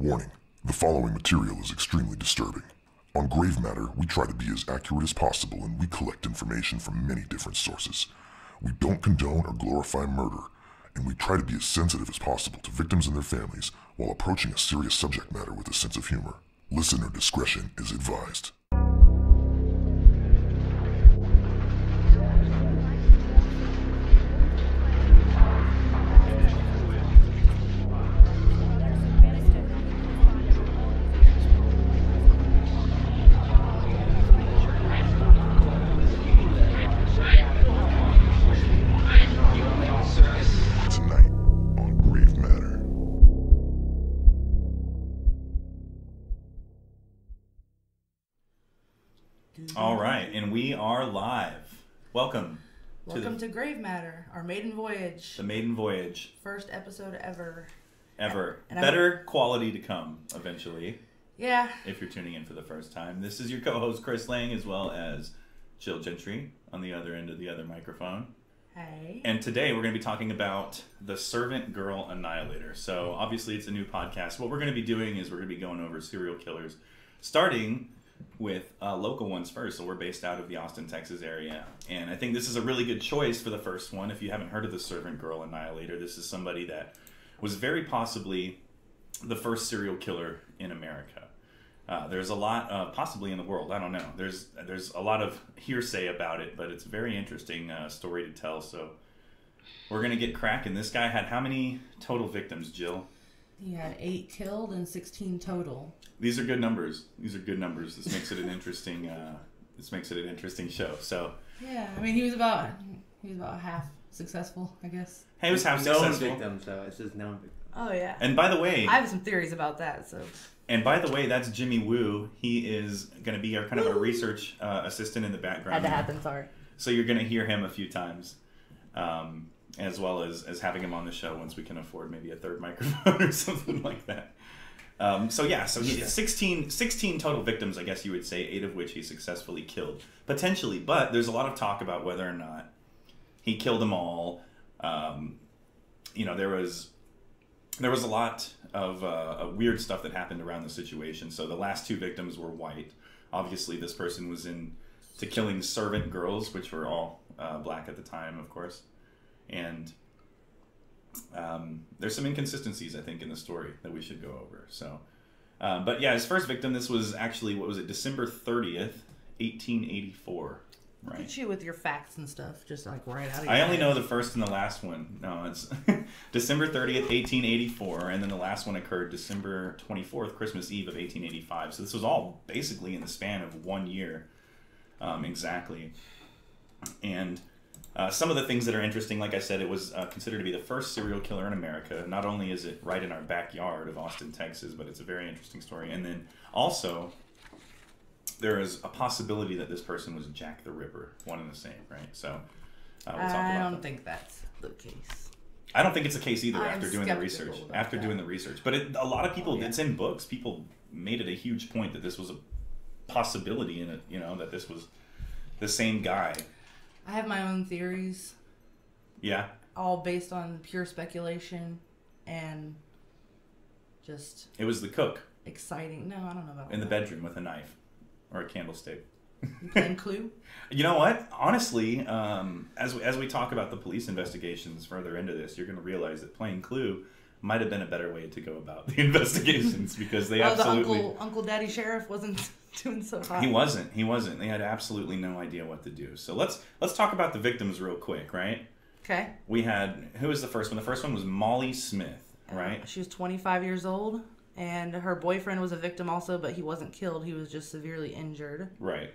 Warning the following material is extremely disturbing. On Grave Matter, we try to be as accurate as possible and we collect information from many different sources. We don't condone or glorify murder, and we try to be as sensitive as possible to victims and their families while approaching a serious subject matter with a sense of humor. Listener discretion is advised. Grave Matter, our maiden voyage, the maiden voyage first episode ever. ever. And I'm- Better quality to come eventually Yeah, if you're tuning in for the first time. This is your co-host Chris Lang as well as Jill Gentry on the other end of the other microphone. hey. And today we're going to be talking about the Servant Girl Annihilator. So obviously it's a new podcast. What we're going to be doing is we're going to be going over serial killers, starting with uh, local ones first. So we're based out of the Austin, Texas area, and I think this is a really good choice for the first one. If you haven't heard of the Servant Girl Annihilator, this is somebody that was very possibly the first serial killer in America. Uh, there's a lot, uh, possibly in the world. I don't know. There's there's a lot of hearsay about it, but it's a very interesting uh, story to tell. So we're gonna get cracking. This guy had how many total victims, Jill? He had eight killed and 16 total. These are good numbers. These are good numbers. This makes it an interesting. Uh, this makes it an interesting show. So Yeah, I mean, he was about he was about half successful, I guess. hey, it was half known successful. victims, so it's just known victims. Oh yeah. And by the way, I have some theories about that. So and by the way, that's Jimmy Woo. He is going to be our kind of a research uh, assistant in the background. had to happen. Sorry. So you're going to hear him a few times, um, as well as, as having him on the show once we can afford maybe a third microphone or something like that. Um, so yeah, so he 16, 16 total victims, I guess you would say, eight of which he successfully killed, potentially. But there's a lot of talk about whether or not he killed them all. Um, you know, there was there was a lot of uh, weird stuff that happened around the situation. So the last two victims were white. Obviously, this person was in to killing servant girls, which were all uh, black at the time, of course. And um, there's some inconsistencies, I think, in the story that we should go over. So, um, but yeah, his first victim. This was actually what was it? December thirtieth, eighteen eighty four. Look Right. at you with your facts and stuff, just like right out of your I only know the first and the last one. No, it's December 30th, 1884, and then the last one occurred December 24th, Christmas Eve of 1885. So this was all basically in the span of one year, um, exactly. And uh, some of the things that are interesting, like I said, it was uh, considered to be the first serial killer in America. Not only is it right in our backyard of Austin, Texas, but it's a very interesting story. And then also, there is a possibility that this person was Jack the Ripper, one and the same, right? So uh, we'll talk I about don't that. think that's the case. I don't think it's a case either after doing the research. After that. doing the research, but it, a lot of people, Oh, yeah. it's in books. People made it a huge point that this was a possibility in it. You know that this was the same guy. I have my own theories, Yeah, all based on pure speculation and just it was the cook exciting. No, I don't know about that. in the that. bedroom with a knife or a candlestick. You playing Clue? You know what? Honestly, um, as we, as we talk about the police investigations further into this, you're going to realize that playing Clue might have been a better way to go about the investigations because they oh, the absolutely uncle, Uncle Daddy Sheriff wasn't doing so hot. He wasn't. He wasn't. They had absolutely no idea what to do. So let's let's talk about the victims real quick, right? Okay. We had who was the first one? The first one was Molly Smith, right? She was 25 years old, and her boyfriend was a victim also, but he wasn't killed. He was just severely injured. Right.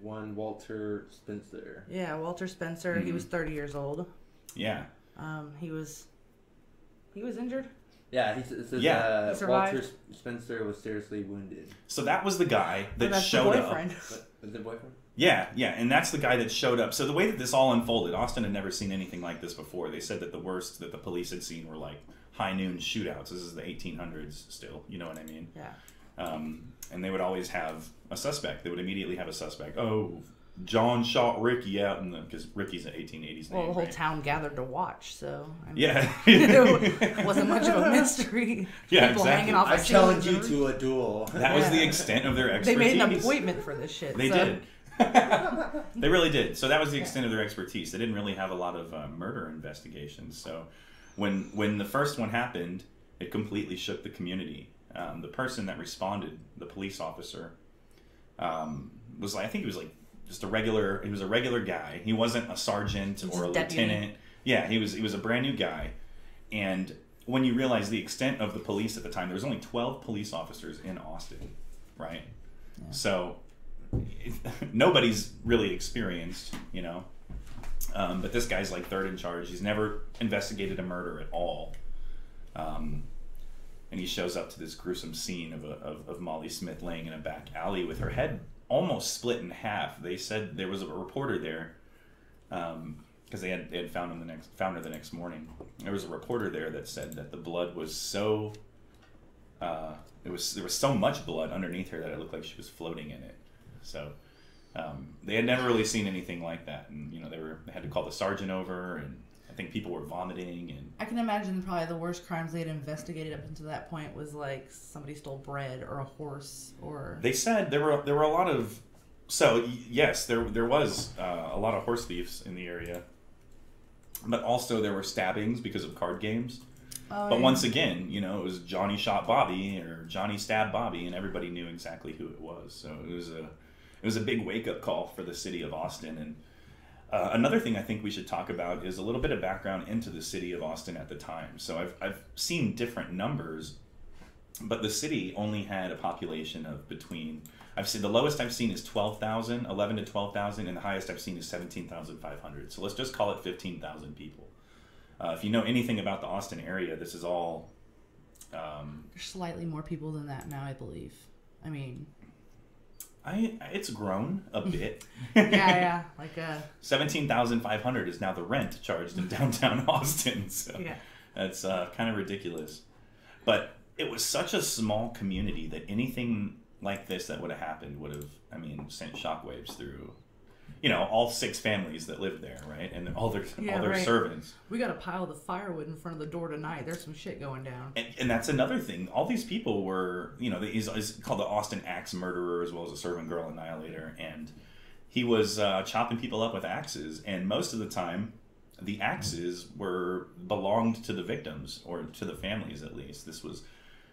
One Walter Spencer. Yeah, Walter Spencer. He was 30 years old. Yeah. Um, he was he was injured. Yeah, he s- says Yeah. uh, He. Walter Spencer was seriously wounded. So that was the guy that that's showed up. boyfriend. What, was it boyfriend? Yeah, yeah, and that's the guy that showed up. So the way that this all unfolded, Austin had never seen anything like this before. They said that the worst that the police had seen were like high noon shootouts. This is the 1800s still. You know what I mean? Yeah. Um, and they would always have a suspect. They would immediately have a suspect. Oh, John shot Ricky out in the because Ricky's an 1880s name. Well, the whole right? town gathered to watch, so I mean, Yeah. it wasn't much of a mystery. Yeah, People exactly. hanging off I the challenge you to a duel. That was the extent of their expertise. They made an appointment for this shit. They so. did. they really did. So that was the extent of their expertise. They didn't really have a lot of uh, murder investigations. So when when the first one happened, it completely shook the community. Um, the person that responded, the police officer, um, was like I think he was like just a regular. He was a regular guy. He wasn't a sergeant or a deputy. lieutenant. Yeah, he was. He was a brand new guy, and when you realize the extent of the police at the time, there was only twelve police officers in Austin, right? So it, nobody's really experienced, you know. Um, but this guy's like third in charge. He's never investigated a murder at all. Um, and he shows up to this gruesome scene of, a, of, of Molly Smith laying in a back alley with her head almost split in half. They said there was a reporter there because they had they had found him the next found her the next morning. There was a reporter there that said that the blood was so uh, it was there was so much blood underneath her that it looked like she was floating in it. So um, they had never really seen anything like that, and you know they were they had to call the sergeant over, and think people were vomiting, and I can imagine probably the worst crimes they had investigated up until that point was like somebody stole bread or a horse or they said there were there were a lot of so yes there there was uh, a lot of horse thieves in the area, but also there were stabbings because of card games. Oh, But yeah. once again, you know, it was Johnny shot Bobby or Johnny stabbed Bobby, and everybody knew exactly who it was. So it was a it was a big wake up call for the city of Austin. And uh, another thing I think we should talk about is a little bit of background into the city of Austin at the time. So I've I've seen different numbers, but the city only had a population of between I've seen the lowest I've seen is 12,000, 11 to 12,000, and the highest I've seen is 17,500. So let's just call it 15,000 people. Uh, if you know anything about the Austin area, this is all. Um, There's slightly more people than that now, I believe. I mean, I it's grown a bit. yeah, yeah, like a Seventeen thousand five hundred is now the rent charged in downtown Austin. So yeah. that's uh, kind of ridiculous. But it was such a small community that anything like this that would have happened would have, I mean, sent shockwaves through. You know, all six families that lived there, right, and all their Yeah, all their right. servants. We got a pile of the firewood in front of the door tonight. There's some shit going down. And, and that's another thing. All these people were, you know, he's, he's called the Austin Axe Murderer as well as a Servant Girl Annihilator, and he was uh, chopping people up with axes. And most of the time, the axes were belonged to the victims or to the families at least. This was,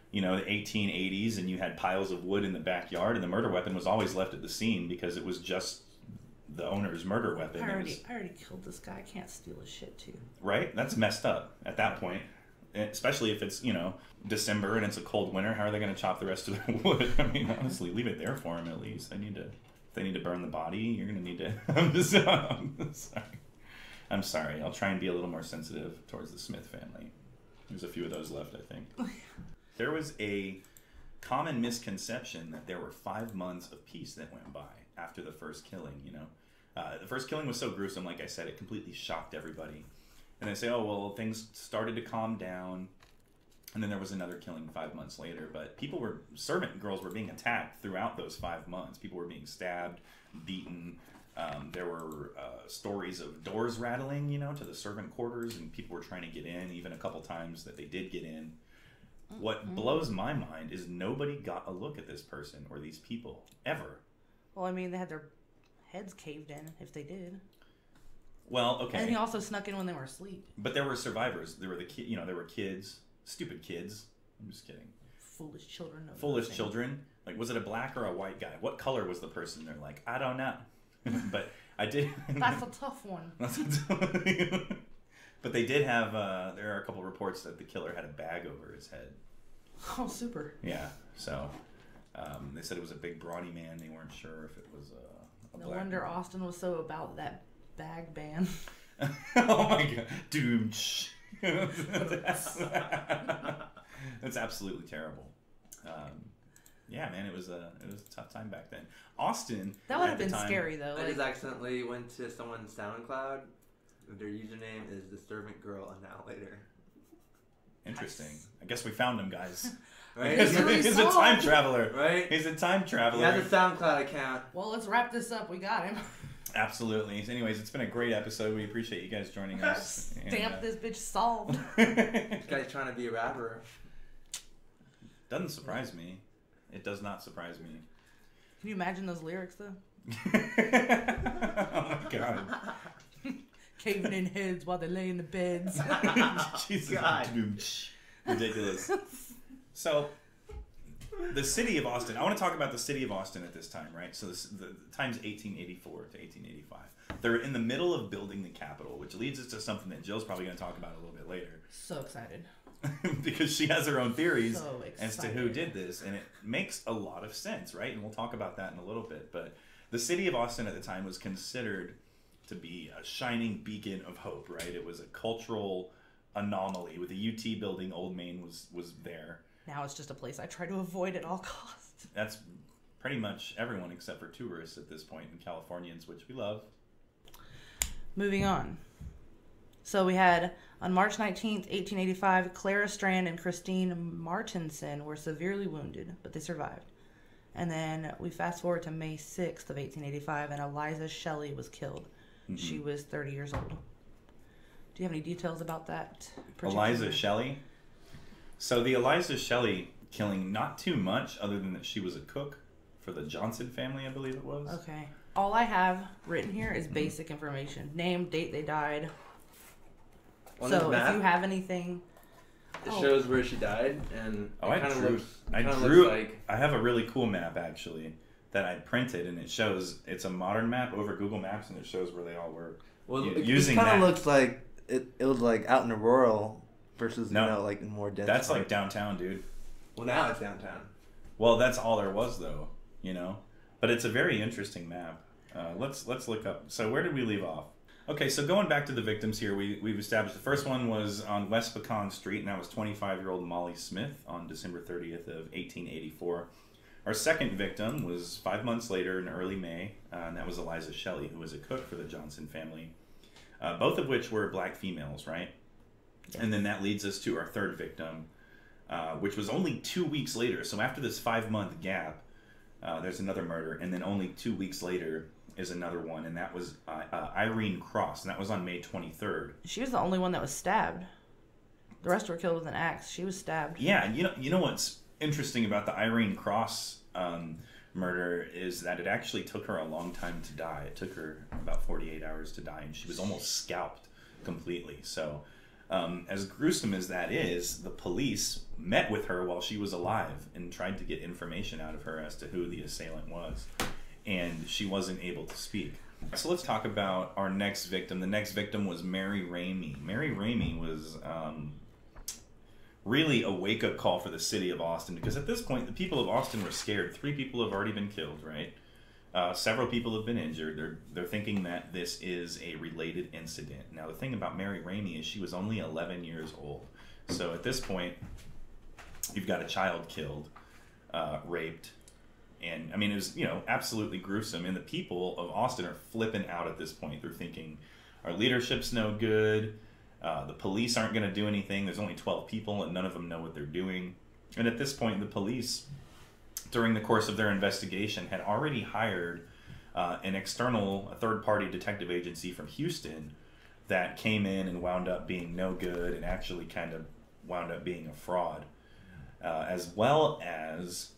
you know, the 1880s, and you had piles of wood in the backyard, and the murder weapon was always left at the scene because it was just the owner's murder weapon. I already, was- I already killed this guy. I can't steal his shit too. right? That's messed up at that point. Eh, especially if it's you know December and it's a cold winter. How are they going to chop the rest of the wood? I mean, honestly, leave it there for them at least. They need to. If they need to burn the body, you're going to need to. I'm just. I'm sorry. I'm sorry. I'll try and be a little more sensitive towards the Smith family. There's a few of those left, I think. there was a common misconception that there were five months of peace that went by after the first killing. You know, uh, the first killing was so gruesome. Like I said, it completely shocked everybody. And they say, oh well, things started to calm down, and then there was another killing five months later. But people were servant girls were being attacked throughout those five months. People were being stabbed, beaten. Um, there were uh, stories of doors rattling, you know, to the servant quarters, and people were trying to get in. Even a couple times that they did get in. What blows my mind is nobody got a look at this person or these people ever. Well, I mean, they had their heads caved in if they did. Well, okay. And he also snuck in when they were asleep. But there were survivors. There were the kid, you know, there were kids, stupid kids. I'm just kidding. Foolish children. Foolish nothing. children. Like, was it a black or a white guy? What color was the person? They're like, I don't know. but I did. That's a tough one. but they did have. Uh, there are a couple reports that the killer had a bag over his head. Oh, super. Yeah. So um, they said it was a big, brawny man. They weren't sure if it was a, a No black. wonder Austin was so about that bag ban. oh my god, doom. that's, that's absolutely terrible. Um, yeah, man, it was a it was a tough time back then. Austin. That would have been time- scary though. I Like, just accidentally went to someone's SoundCloud. Their username is the servant girl annihilator. Interesting. I guess we found him, guys. Right? He's, Yeah, he's a time traveler. right? He's a time traveler. He has a SoundCloud account. well, let's wrap this up. We got him. Absolutely. Anyways, it's been a great episode. We appreciate you guys joining us. And, Stamp uh, this bitch solved. This guy's trying to be a rapper. Doesn't surprise me. It does not surprise me. Can you imagine those lyrics though? oh my god. Caving in heads while they lay in the beds. Jesus. God. Ridiculous. So, the city of Austin. I want to talk about the city of Austin at this time, right? So, this, the, the time's 1884 to 1885. They're in the middle of building the Capitol, which leads us to something that Jill's probably going to talk about a little bit later. so excited. because she has her own theories So as to who did this, and it makes a lot of sense, right? And we'll talk about that in a little bit. But the city of Austin at the time was considered to be a shining beacon of hope, right? It was a cultural anomaly with the UT building. Old Main was was there. Now it's just a place I try to avoid at all costs. That's pretty much everyone except for tourists at this point and Californians, which we love. Moving on. So we had on March 19th, 1885, Clara Strand and Christine Martinson were severely wounded, but they survived. And then we fast forward to May 6th of 1885, and Eliza Shelley was killed. She was 30 years old. Do you have any details about that? Eliza Shelley. So the Eliza Shelley killing, not too much, other than that she was a cook for the Johnson family, I believe it was. Okay. All I have written here is mm-hmm. basic information: name, date they died. On so this map, if you have anything, it Oh. shows where she died, and Oh, it I drew. looks. I drew. Like I have a really cool map actually that I printed, and it shows it's a modern map over Google Maps, and it shows where they all were. well, u- it, using kind of looks like it. It was like out in the rural versus No. you know like more dense. That's like downtown, dude. Well, now it's downtown. Well, that's all there was, though. You know, but it's a very interesting map. Uh, let's let's look up. So where did we leave off? Okay, so going back to the victims here, we we've established the first one was on West Pecan Street, and that was 25 year old Molly Smith on December 30th of 1884. Our second victim was five months later in early May, uh, and that was Eliza Shelley, who was a cook for the Johnson family. Uh, both of which were black females, right? And then that leads us to our third victim, uh, which was only two weeks later. So after this five month gap, uh, there's another murder, and then only two weeks later is another one, and that was uh, uh, Irene Cross, and that was on May 23rd. she was the only one that was stabbed. The rest were killed with an axe. She was stabbed. Yeah, and you know, you know what's interesting about the Irene Cross um, murder is that it actually took her a long time to die. It took her about 48 hours to die, and she was almost scalped completely. So, um, as gruesome as that is, the police met with her while she was alive and tried to get information out of her as to who the assailant was, and she wasn't able to speak. So let's talk about our next victim. The next victim was Mary Ramey. Mary Ramey was um, really a wake up call for the city of Austin because at this point the people of Austin were scared. Three people have already been killed, right? Uh, several people have been injured. They're they're thinking that this is a related incident. Now the thing about Mary Ramey is she was only 11 years old, so at this point you've got a child killed, uh, raped, and I mean it was you know absolutely gruesome. And the people of Austin are flipping out at this point. They're thinking our leadership's no good. Uh, the police aren't going to do anything. There's only 12 people, and none of them know what they're doing. And at this point, the police, during the course of their investigation, had already hired uh, an external, a third party detective agency from Houston that came in and wound up being no good and actually kind of wound up being a fraud, uh, as well as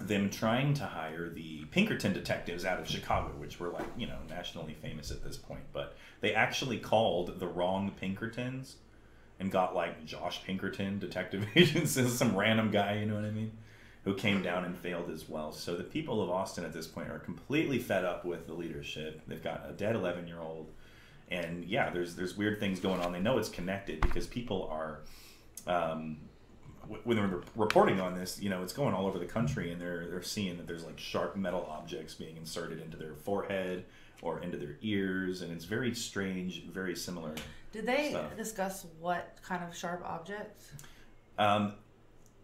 them trying to hire the Pinkerton detectives out of Chicago, which were like, you know, nationally famous at this point. But they actually called the wrong Pinkertons and got like Josh Pinkerton detective agents, some random guy, you know what I mean, who came down and failed as well. So the people of Austin at this point are completely fed up with the leadership. They've got a dead 11 year old. And yeah, there's there's weird things going on. They know it's connected because people are um, when they're reporting on this, you know, it's going all over the country, and they're they're seeing that there's like sharp metal objects being inserted into their forehead or into their ears, and it's very strange, very similar. Did they Stuff. discuss what kind of sharp objects? Um,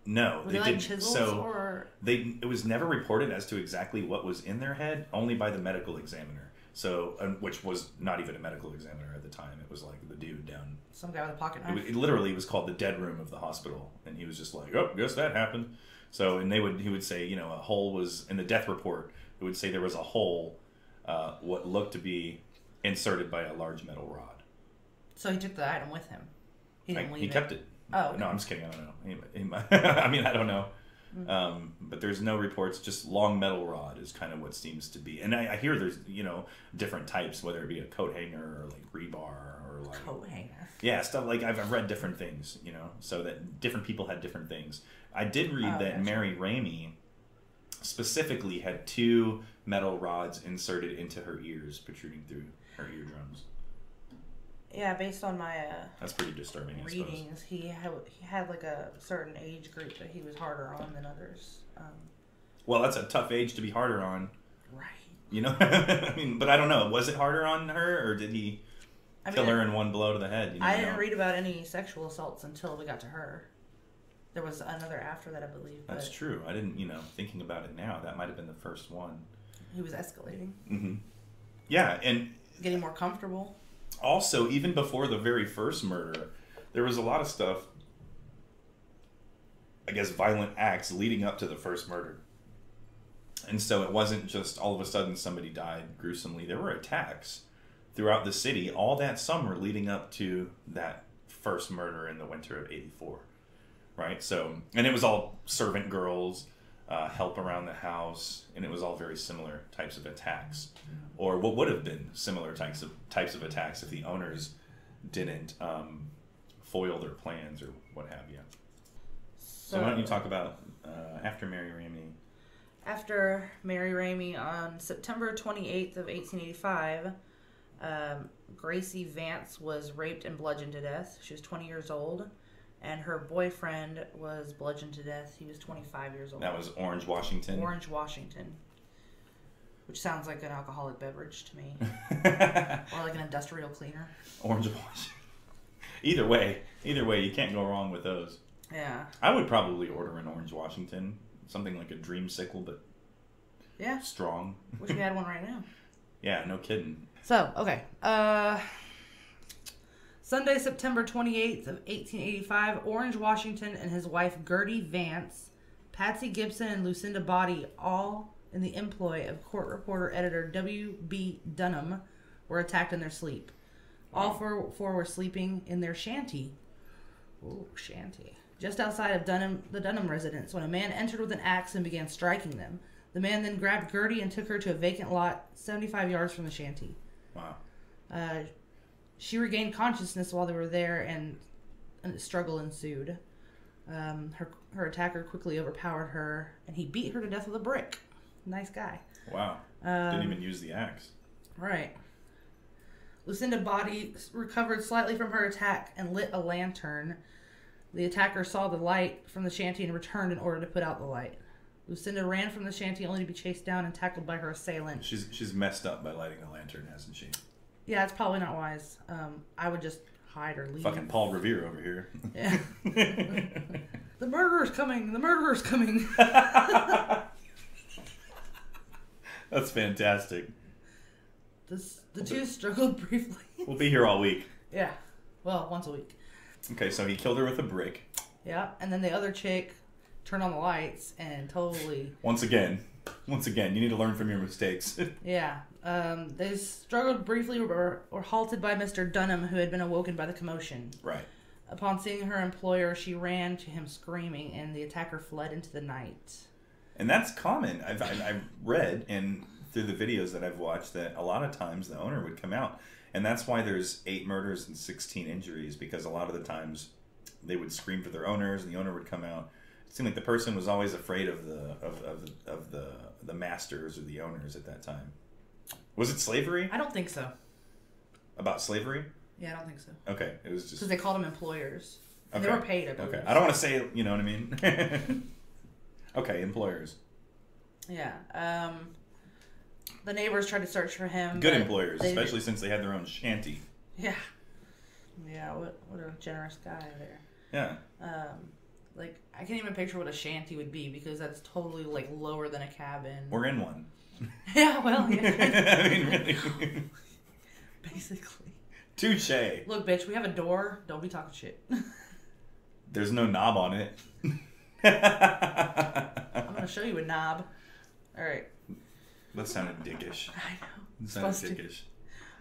no, they they, like didn't. chisels so or they it was never reported as to exactly what was in their head, only by the medical examiner. So, um, which was not even a medical examiner at the time. It was like the dude down some guy with a pocket knife? wa- it literally was called the dead room of the hospital, and he was just like, "Oh, guess that happened." So, and they would he would say, you know, a hole was in the death report. It would say there was a hole uh, what looked to be inserted by a large metal rod. So he took the item with him. He didn't Like, leave he it. kept it. Oh. No, I'm just kidding. I don't know. He, he might- I mean, I don't know. Mm. Um, but there's no reports. Just long metal rod is kind of what seems to be. And I, I hear there's you know different types, whether it be a coat hanger or like rebar or like Coat hanger. yeah stuff like I've, I've read different things. You know, so that different people had different things. I did read Oh, that gotcha. Mary Ramey specifically had two metal rods inserted into her ears, protruding through her eardrums. Yeah, based on my uh, That's pretty disturbing. I suppose. readings, he had he had like a certain age group that he was harder on than others. Um, Well, that's a tough age to be harder on. right. You know, I mean, but I don't know. Was it harder on her, or did he I kill mean, her in one blow to the head? You know, I didn't know. read about any sexual assaults until we got to her. There was another after that, I believe, but That's true. I didn't. You know, thinking about it now, that might have been the first one. he was escalating, hmm Yeah, and getting more comfortable. Also even before the very first murder, there was a lot of stuff. I guess violent acts leading up to the first murder. And so it wasn't just all of a sudden somebody died gruesomely. There were attacks throughout the city all that summer leading up to that first murder in the winter of 84. Right? So, and it was all servant girls, uh, help around the house, and it was all very similar types of attacks. Or what would have been similar types of types of attacks if the owners didn't um, foil their plans or what have you. So, why don't you talk about uh, after Mary Ramey? After Mary Ramey on September 28th of 1885, um, Gracie Vance was raped and bludgeoned to death. She was 20 years old, and her boyfriend was bludgeoned to death. He was 25 years old. That was Orange, Washington. Orange, Washington, which sounds like an alcoholic beverage to me, or like an industrial cleaner. Orange, Washington. Either way, either way, you can't go wrong with those. Yeah, I would probably order an Orange, Washington, something like a dreamsicle, but yeah. strong. Wish we had one right now. Yeah, no kidding. So, okay. Uh Sunday, September 28th of 1885, Orange, Washington and his wife Gertie Vance, Patsy Gibson and Lucinda Boddy, all in the employ of court reporter editor W.B. Dunham, were attacked in their sleep. All four, four were sleeping in their shanty. Ooh, shanty. Just outside of Dunham, the Dunham residence, when a man entered with an axe and began striking them. The man then grabbed Gertie and took her to a vacant lot 75 yards from the shanty. Wow. Uh, she regained consciousness while they were there, and a struggle ensued. Um, her her attacker quickly overpowered her, and he beat her to death with a brick. Nice guy. Wow. Um, Didn't even use the axe. Right. Lucinda Boddy recovered slightly from her attack and lit a lantern. The attacker saw the light from the shanty and returned in order to put out the light. Lucinda ran from the shanty only to be chased down and tackled by her assailant. She's she's messed up by lighting a lantern, hasn't she? Yeah, it's probably not wise. Um, I would just hide or leave. Fucking Paul Revere over here. Yeah. The murderer's coming! The murderer's coming! That's fantastic. This, the two struggled briefly. We'll be here all week. yeah. Well, once a week. Okay, so he killed her with a brick. Yeah. And then the other chick turned on the lights and totally. Once again, once again, you need to learn from your mistakes. Yeah. Um, they struggled briefly or were halted by Mr. Dunham, who had been awoken by the commotion. right. Upon seeing her employer, she ran to him screaming, and the attacker fled into the night. And that's common. I've, I've, I've read and through the videos that I've watched that a lot of times the owner would come out. And that's why there's eight murders and 16 injuries because a lot of the times they would scream for their owners and the owner would come out. Seemed like the person was always afraid of the of, of, of the the masters or the owners at that time. Was it slavery? I don't think so. About slavery? Yeah, I don't think so. Okay, it was just Because they called them employers. Okay. They were paid, I believe. okay. I don't want to say, you know what I mean. okay, employers, Yeah. Um, the neighbors tried to search for him. good employers, especially since they had their own shanty. Yeah. Yeah. What what a generous guy there. Yeah. Um, like I can't even picture what a shanty would be because that's totally like lower than a cabin. We're in one. yeah. Well. Yeah. I mean, really. Basically. Touche. Look, bitch. We have a door. Don't be talking shit. There's no knob on it. I'm gonna show you a knob. All right. that sounded dickish. I know. Supposed to. dickish.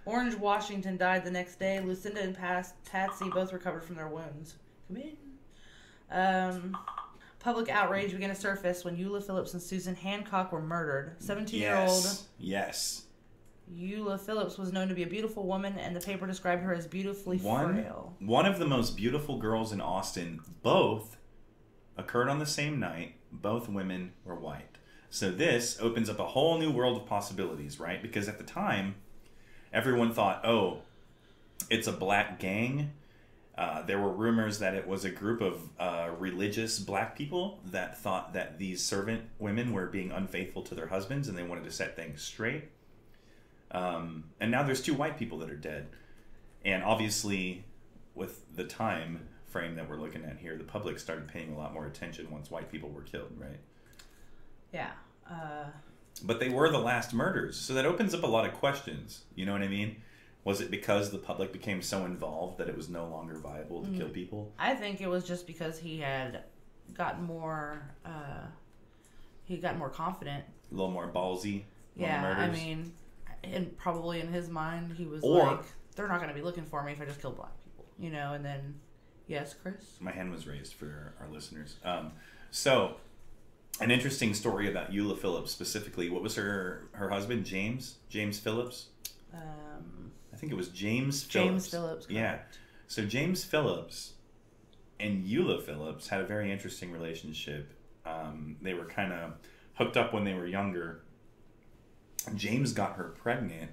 Orange Washington died the next day. Lucinda and Patsy both recovered from their wounds. Come in. Um, public outrage began to surface when Eula Phillips and Susan Hancock were murdered. 17 year old Yes. Yes. Eula Phillips was known to be a beautiful woman, and the paper described her as beautifully One frail. one of the most beautiful girls in Austin. Both occurred on the same night. Both women were white. So this opens up a whole new world of possibilities, right? Because at the time, everyone thought, "Oh, it's a black gang." Uh, there were rumors that it was a group of uh, religious black people that thought that these servant women were being unfaithful to their husbands and they wanted to set things straight. Um, and now there's two white people that are dead. And obviously, with the time frame that we're looking at here, the public started paying a lot more attention once white people were killed, right? Yeah. Uh, But they were the last murders, so that opens up a lot of questions. You know what I mean? Was it because the public became so involved that it was no longer viable to kill people? I think it was just because he had gotten more. Uh, he got more confident. A little more ballsy. Yeah, I mean, and probably in his mind, he was Or- like, "They're not going to be looking for me if I just kill black people," you know. And then, yes, Chris. my hand was raised for our listeners. Um, so, an interesting story about Eula Phillips specifically. What was her her husband? James James Phillips. Um, think it was James Phillips. James Phillips. Yeah. So James Phillips and Eula Phillips had a very interesting relationship. Um, they were kind of hooked up when they were younger. James got her pregnant,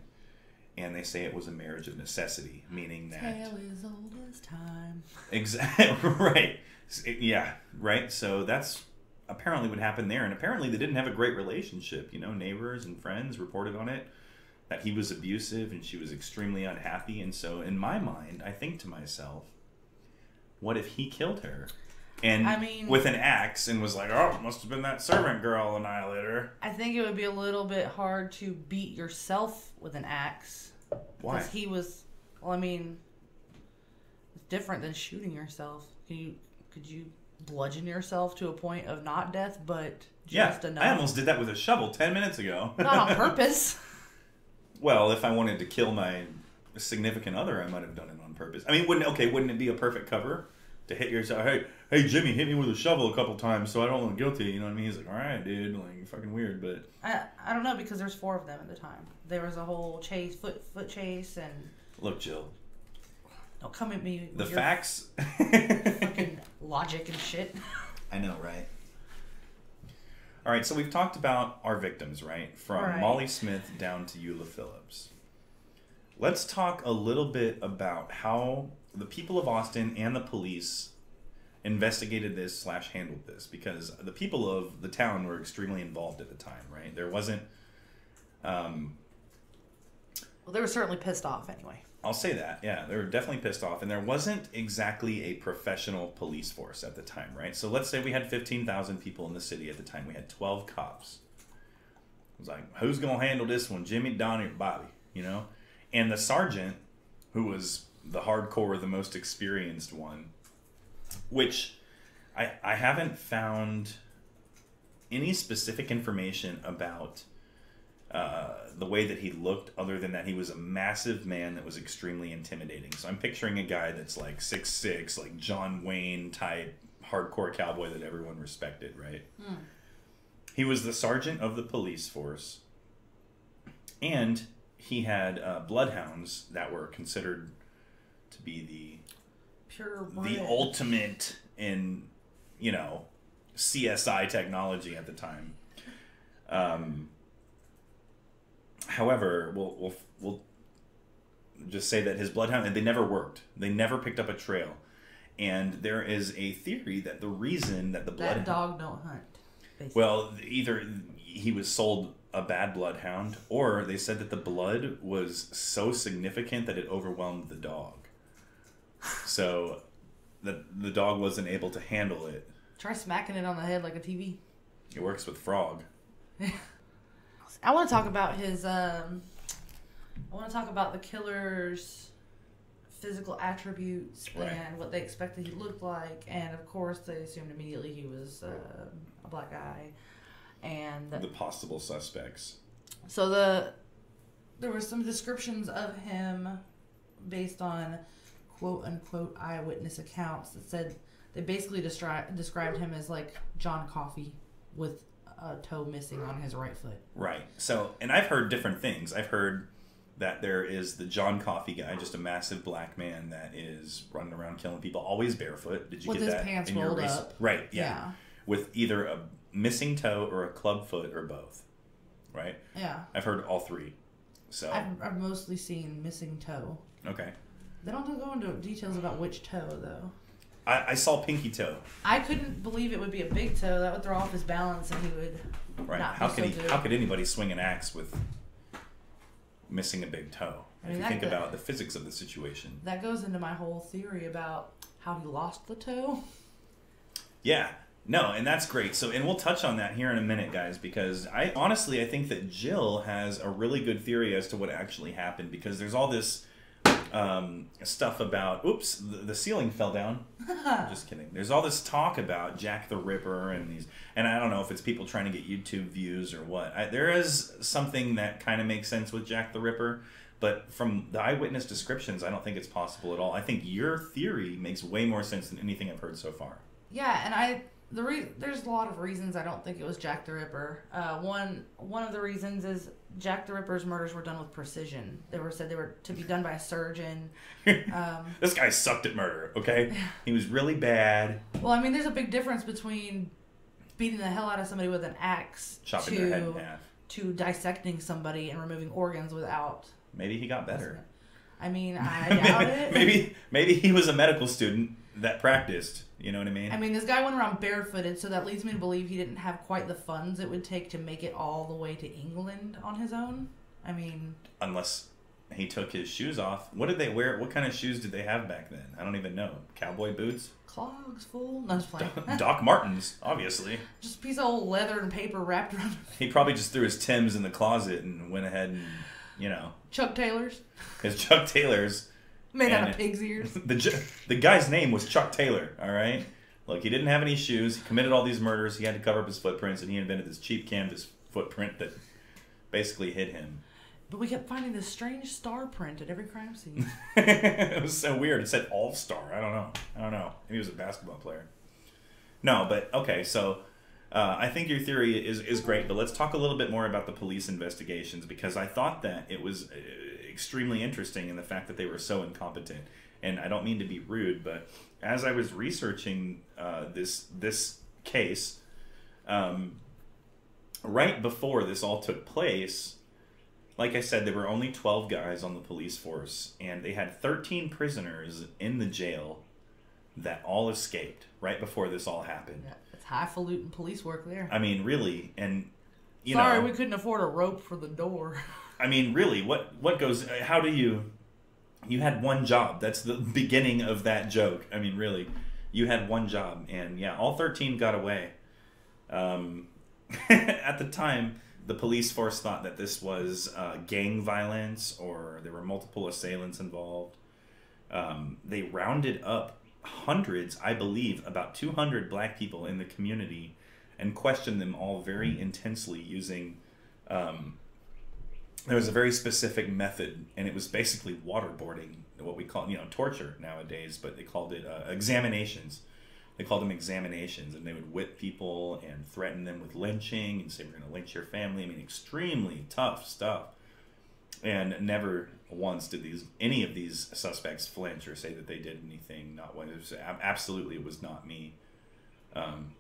and they say it was a marriage of necessity, meaning that Tale as old as time. Exactly right. Yeah, right. So that's apparently what happened there, and apparently they didn't have a great relationship. You know, neighbors and friends reported on it that he was abusive and she was extremely unhappy. And so, in my mind, I think to myself, what if he killed her? And I mean- with an axe and was like, "Oh, must have been that servant girl annihilator." I think it would be a little bit hard to beat yourself with an axe. Why? Because he was, well, I mean, it's different than shooting yourself. Can you, could you bludgeon yourself to a point of not death, but Yeah, just enough? I almost did that with a shovel ten minutes ago. Not on purpose. Well, if I wanted to kill my significant other, I might have done it on purpose. I mean, wouldn't okay? Wouldn't it be a perfect cover to hit yourself? Hey, hey, Jimmy, hit me with a shovel a couple times so I don't look guilty. You know what I mean? He's like, all right, dude, like you're fucking weird, but I, I don't know because there's four of them at the time. There was a whole chase, foot foot chase, and look, Jill, don't come at me with the facts. fucking logic and shit. I know, right? All right, so we've talked about our victims, right? From Right. Molly Smith down to Eula Phillips. Let's talk a little bit about how the people of Austin and the police investigated this slash handled this because the people of the town were extremely involved at the time, right? There wasn't um, Well, they were certainly pissed off anyway. I'll say that. Yeah, they were definitely pissed off, and there wasn't exactly a professional police force at the time, right? So let's say we had fifteen thousand people in the city at the time. We had twelve cops. It was like, who's gonna handle this one? Jimmy, Donnie, or Bobby? You know, and the sergeant, who was the hardcore, the most experienced one, which I I haven't found any specific information about uh, the way that he looked, other than that he was a massive man that was extremely intimidating. So I'm picturing a guy that's like six six, like John Wayne type hardcore cowboy that everyone respected, right? He was the sergeant of the police force, and he had uh, bloodhounds that were considered to be the Pure the ultimate in you know CSI technology at the time. Um, however, we'll we'll we'll just say that his bloodhound and they never worked. They never picked up a trail. And there is a theory that the reason that the That dog don't hunt. Basically. well, either he was sold a bad bloodhound, or they said that the blood was so significant that it overwhelmed the dog. So, the the dog wasn't able to handle it. Try smacking it on the head like a TV. It works with frog. I want to talk about his. Um, I want to talk about the killer's physical attributes Right. and what they expected he looked like, and of course they assumed immediately he was uh, a black guy. And The possible suspects. so the there were some descriptions of him based on quote unquote eyewitness accounts that said they basically described described him as like John Coffey with a toe missing on his right foot. Right. So, and I've heard different things. I've heard that there is the John Coffey guy, just a massive black man that is running around killing people, always barefoot. Did you With get his that pants in your rolled up. Right. Yeah. Yeah. With either a missing toe or a club foot or both. Right. Yeah. I've heard all three. So I've, I've mostly seen missing toe. okay. They don't go into details about which toe though. I, I saw pinky toe. I couldn't believe it would be a big toe. That would throw off his balance and he would Right. not how could so he? good. How could anybody swing an axe with missing a big toe? I if you think could- about the physics of the situation. That goes into my whole theory about how he lost the toe. Yeah. No, and that's great. So, and we'll touch on that here in a minute, guys, because I honestly I think that Jill has a really good theory as to what actually happened because there's all this um, stuff about oops, the, the ceiling fell down. Just kidding. There's all this talk about Jack the Ripper and these, and I don't know if it's people trying to get YouTube views or what. I, there is something that kind of makes sense with Jack the Ripper, but from the eyewitness descriptions, I don't think it's possible at all. I think your theory makes way more sense than anything I've heard so far. Yeah, and I the re- there's a lot of reasons I don't think it was Jack the Ripper. Uh, one one of the reasons is Jack the Ripper's murders were done with precision. They were said they were to be done by a surgeon. Um, This guy sucked at murder, okay? He was really bad. well, I mean, there's a big difference between beating the hell out of somebody with an axe Chopping to their head in half. to dissecting somebody and removing organs without. Maybe he got better. I mean, I doubt it. maybe maybe he was a medical student that practiced. You know what I mean? I mean, this guy went around barefooted, so that leads me to believe he didn't have quite the funds it would take to make it all the way to England on his own. I mean, Unless he took his shoes off. What did they wear? What kind of shoes did they have back then? I don't even know. Cowboy boots? clogs full. No, just playing. Doc Martens, obviously. just a piece of old leather and paper wrapped around He probably just threw his Tims in the closet and went ahead and, you know, Chuck Taylor's his Chuck Taylors. Made out of pig's ears. The the guy's name was Chuck Taylor. All right. Look, he didn't have any shoes. He committed all these murders. He had to cover up his footprints, and he invented this cheap canvas footprint that basically hid him. But we kept finding this strange star print at every crime scene. it was so weird. It said All Star. I don't know. I don't know. Maybe he was a basketball player. No, but okay. So uh, I think your theory is is great. But let's talk a little bit more about the police investigations because I thought that it was uh, extremely interesting in the fact that they were so incompetent. And I don't mean to be rude, but as I was researching uh, this this case, um, right before this all took place, like I said, there were only 12 guys on the police force, and they had 13 prisoners in the jail that all escaped right before this all happened. yeah, it's highfalutin police work there. I mean, really, and you Sorry, know, we couldn't afford a rope for the door. I mean, really, what what goes? How do you? You had one job. That's the beginning of that joke. I mean, really, you had one job, and yeah, all 13 got away. Um, at the time, the police force thought that this was uh, gang violence or there were multiple assailants involved. Um, they rounded up hundreds, I believe, about 200 black people in the community and questioned them all very intensely using. Um, there was a very specific method, and it was basically waterboarding, what we call, you know, torture nowadays, but they called it uh, examinations. They called them examinations and they would whip people and threaten them with lynching and say we're going to lynch your family. I mean extremely tough stuff. And never once did these any of these suspects flinch or say that they did anything not one it was, absolutely it was not me. Um,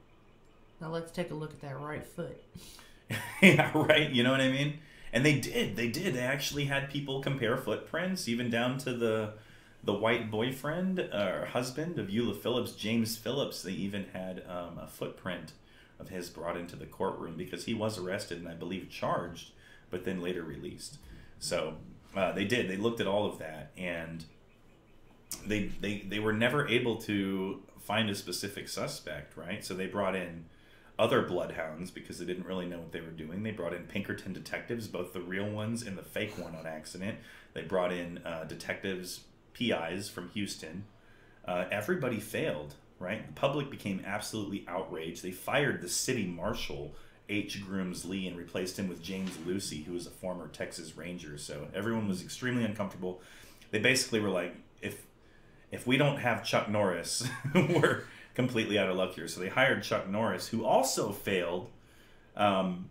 now let's take a look at that right foot. yeah right you know what i mean and they did they did they actually had people compare footprints even down to the the white boyfriend or husband of Eula Phillips, James Phillips, they even had um, a footprint of his brought into the courtroom because he was arrested and I believe charged, but then later released. So uh, they did. They looked at all of that and they, they they were never able to find a specific suspect, right? So they brought in other bloodhounds because they didn't really know what they were doing. They brought in Pinkerton detectives, both the real ones and the fake one on accident. They brought in uh, detectives PIs from Houston. Uh, everybody failed, right? The public became absolutely outraged. They fired the city marshal H. Grooms Lee and replaced him with James Lucy, who was a former Texas Ranger. So everyone was extremely uncomfortable. They basically were like, if if we don't have Chuck Norris, we're completely out of luck here. So they hired Chuck Norris, who also failed. Um,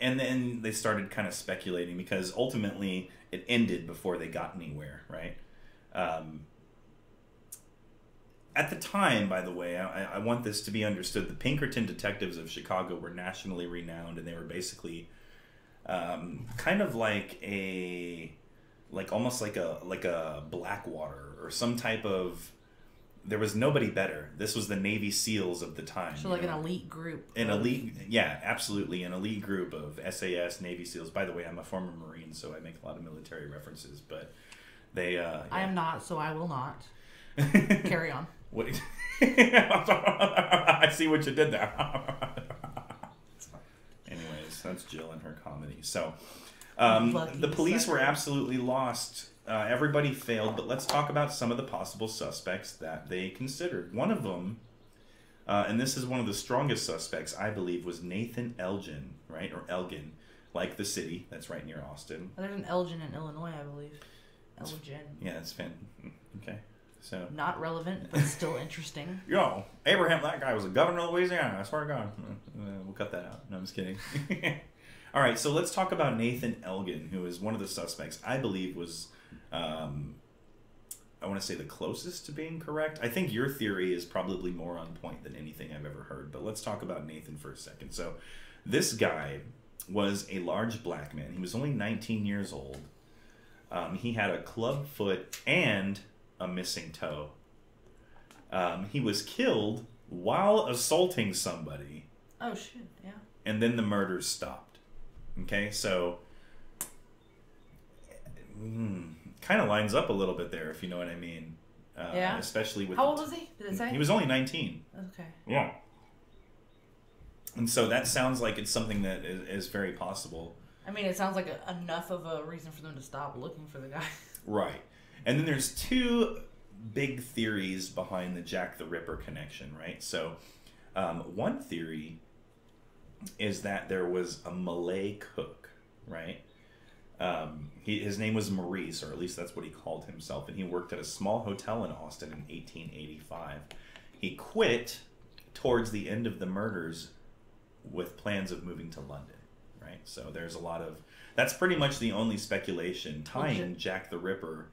and then they started kind of speculating because ultimately it ended before they got anywhere, right? Um, at the time, by the way, I, I want this to be understood. The Pinkerton detectives of Chicago were nationally renowned, and they were basically um, kind of like a, like almost like a like a Blackwater or some type of. There was nobody better. This was the Navy SEALs of the time. So like know? an elite group. an elite yeah absolutely an elite group of sas navy seals by the way i'm a former marine so i make a lot of military references but they uh I am not, so I will not. Carry on. what i see what you did there anyways that's jill and her comedy so um, the police were absolutely lost uh, everybody failed but let's talk about some of the possible suspects that they considered one of them uh, and this is one of the strongest suspects, I believe, was Nathan Elgin, right? Or Elgin, like the city that's right near Austin. There's an Elgin in Illinois, I believe. Elgin. Yeah, it's fan. Okay, so Not relevant, but still interesting. yo, Abraham, that guy was a governor of Louisiana. I swear to God, Uh, we'll cut that out. No, I'm just kidding. All right, so let's talk about Nathan Elgin, who is one of the suspects. I believe was. Um, I want to say the closest to being correct. I think your theory is probably more on point than anything I've ever heard. But let's talk about Nathan for a second. So, this guy was a large black man. He was only 19 years old. Um, he had a club foot and a missing toe. Um, he was killed while assaulting somebody, Oh shit, yeah. and then the murders stopped. Okay, so kind of lines up a little bit there, if you know what I mean. Uh, Yeah. Especially with How old was he? Did it say? He was only 19. Okay. Yeah. And so that sounds like it's something that is, is very possible. I mean, it sounds like a, enough of a reason for them to stop looking for the guy. Right. And then there's two big theories behind the Jack the Ripper connection, right? So, um, one theory is that there was a Malay cook, right? Um, he, his name was Maurice, or at least that's what he called himself, and he worked at a small hotel in Austin in 1885. He quit towards the end of the murders with plans of moving to London, right? So there's a lot of that's pretty much the only speculation tying. Jack the Ripper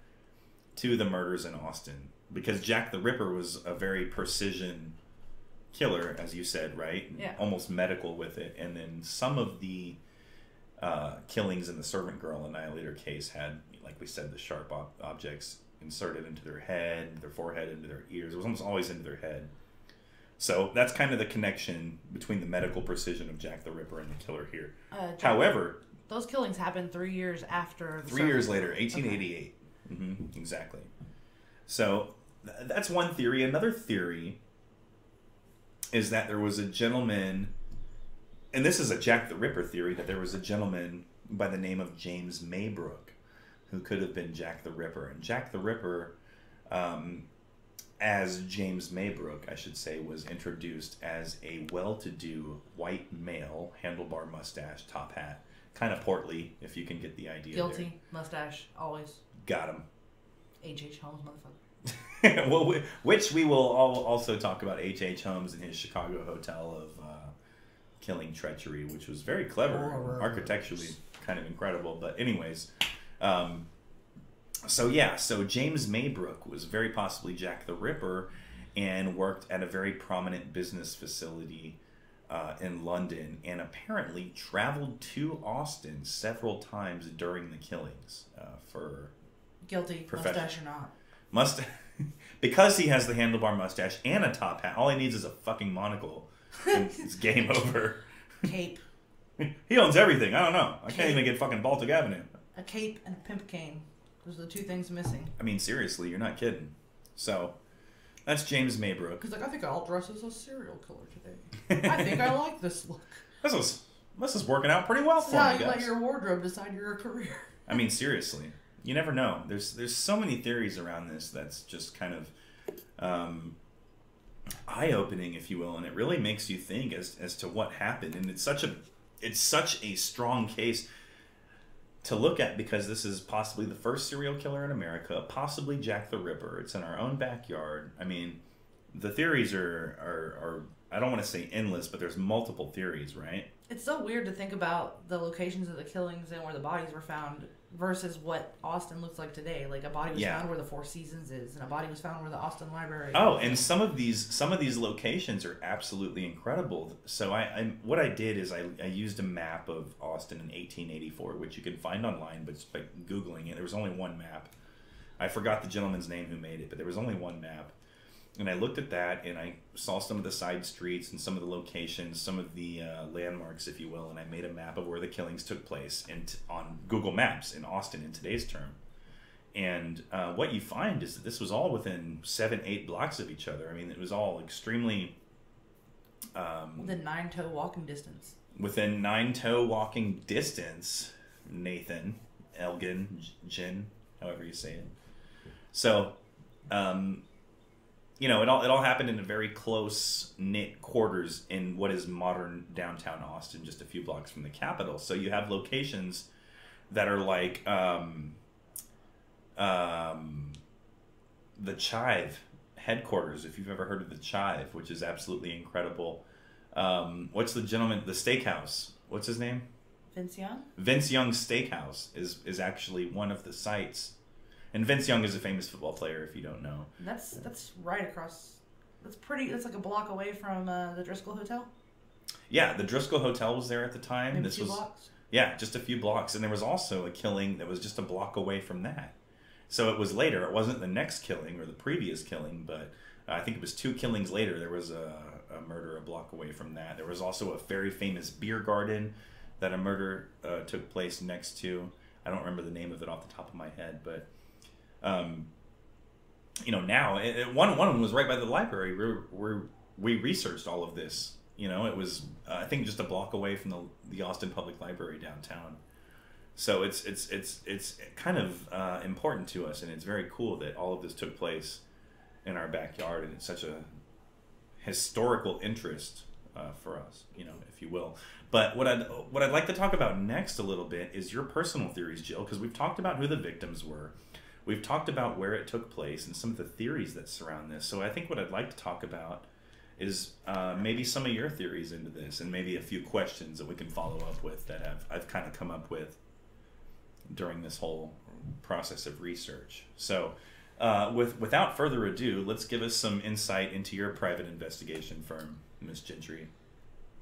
to the murders in Austin because Jack the Ripper was a very precision killer, as you said, right? Yeah. Almost medical with it, and then some of the uh, killings in the servant girl annihilator case had, like we said, the sharp ob- objects inserted into their head, their forehead, into their ears. It was almost always into their head. So that's kind of the connection between the medical precision of Jack the Ripper and the killer here. Uh, Jack- However, those killings happened three years after. The three years later, 1888. hmm exactly. So th- that's one theory. Another theory is that there was a gentleman, and this is a Jack the Ripper theory, that there was a gentleman by the name of James Maybrick who could have been Jack the Ripper. And Jack the Ripper, um, as James Maybrick, I should say, was introduced as a well to do white male, handlebar mustache, top hat, kind of portly, if you can get the idea. there. Guilty mustache always. Got him. H. H. Holmes, motherfucker. well, which we will all also talk about H. H. Holmes and his Chicago hotel of killing treachery, which was very clever, Horrors. architecturally kind of incredible. But anyways, um, so yeah, so James Maybrick was very possibly Jack the Ripper, and worked at a very prominent business facility. Uh, in London, and apparently traveled to Austin several times during the killings uh, for Guilty, mustache or not. must because he has the handlebar mustache and a top hat. All he needs is a fucking monocle. It's game over. Cape. He owns everything. I don't know. I can't even get fucking Baltic Avenue. A cape and a pimp cane. Those are the two things missing. I mean, seriously, you're not kidding. So that's James Maybrick. He's like, I think I'll dress as a serial killer today. I think I like this look. This is this is working out pretty well for me, you let your wardrobe decide your career. I mean, seriously, you never know. There's there's so many theories around this that's just kind of um, eye opening, if you will, and it really makes you think as as to what happened. And it's such a it's such a strong case to look at because this is possibly the first serial killer in America, possibly Jack the Ripper. It's in our own backyard. I mean, the theories are are, are I don't want to say endless, but there's multiple theories, right? It's so weird to think about the locations of the killings and where the bodies were found versus what Austin looks like today. Like a body was Yeah. found where the Four Seasons is, and a body was found where the Austin Library. Oh, is. and some of these some of these locations are absolutely incredible. So I, I what I did is I, I used a map of Austin in 1884, which you can find online, but just by googling it, there was only one map. I forgot the gentleman's name who made it, but there was only one map. And I looked at that, and I saw some of the side streets and some of the locations, some of the uh, landmarks, if you will, and I made a map of where the killings took place t- on Google Maps in Austin in today's term. And uh, what you find is that this was all within seven, eight blocks of each other. I mean, it was all extremely um, within nine toe walking distance. within nine toe walking distance. Nathan, Elgin, Jin, however you say it. So, um, you know, it all it all happened in a very close knit quarters in what is modern downtown Austin, just a few blocks from the Capitol. So you have locations that are like um, um, the Chive headquarters. If you've ever heard of the Chive, which is absolutely incredible. Um, what's the gentleman? The steakhouse. What's his name? Vince Young. Vince Young's Steakhouse is is actually one of the sites. And Vince Young is a famous football player, if you don't know. That's that's right across. That's pretty. That's like a block away from uh, the Driskill Hotel. Yeah, the Driskill Hotel was there at the time. Maybe this was blocks. yeah, just a few blocks, and there was also a killing that was just a block away from that. So it was later. It wasn't the next killing or the previous killing, but uh, I think it was two killings later. There was a, a murder a block away from that. There was also a very famous beer garden that a murder uh, took place next to. I don't remember the name of it off the top of my head, but um, you know now it, it- one one of them was right by the library where, we researched all of this. You know, it was uh, I think just a block away from the the Austin Public Library downtown. So it's it's it's it's kind of uh, important to us, and it's very cool that all of this took place in our backyard, and it's such a historical interest uh, for us, you know, if you will. But what I'd what I'd like to talk about next a little bit is your personal theories, Jill, because we've talked about who the victims were, we've talked about where it took place, and some of the theories that surround this. So I think what I'd like to talk about is uh, maybe some of your theories into this, and maybe a few questions that we can follow up with that have I've kind of come up with during this whole process of research. So, uh, with without further ado, let's give us some insight into your private investigation firm, Miss Gentry.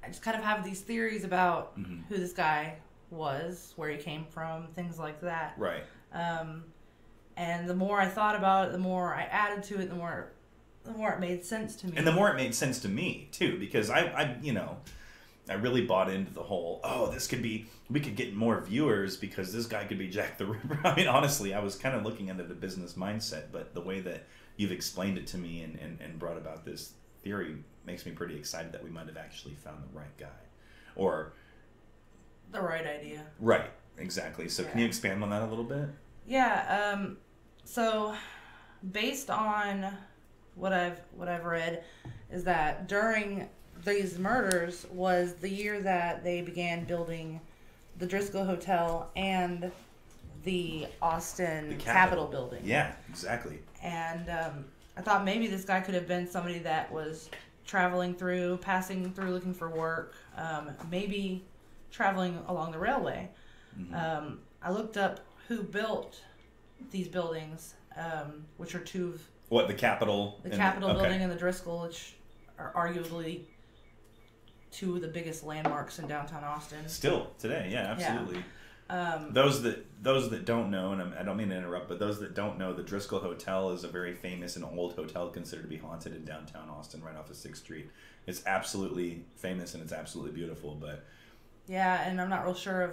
I just kind of have these theories about Mhm. who this guy was, where he came from, things like that. Right. Um, and the more I thought about it, the more I added to it, the more the more it made sense to me. And the more it made sense to me too, because I, I, you know, I really bought into the whole. Oh, this could be. We could get more viewers because this guy could be Jack the Ripper. I mean, honestly, I was kind of looking at the business mindset, but the way that you've explained it to me and, and, and brought about this theory makes me pretty excited that we might have actually found the right guy, or the right idea. right, exactly. So, can you expand on that a little bit? Yeah. Um, so, based on what I've what I've read, is that during these murders was the year that they began building the Driskill Hotel and the Austin The Capitol. Capitol. building. Yeah, exactly. And um, I thought maybe this guy could have been somebody that was traveling through, passing through, looking for work, um, maybe traveling along the railway. Mm-hmm. Um, I looked up who built these buildings, um, which are two of What the Capitol? the Capitol okay. building and the Driskill, which are arguably two of the biggest landmarks in downtown Austin. Still today, yeah, absolutely. Um, Those that those that don't know, and I'm, I don't mean to interrupt, but those that don't know, the Driskill Hotel is a very famous and old hotel considered to be haunted in downtown Austin, right off of Sixth Street. It's absolutely famous and it's absolutely beautiful. But Yeah, and I'm not real sure of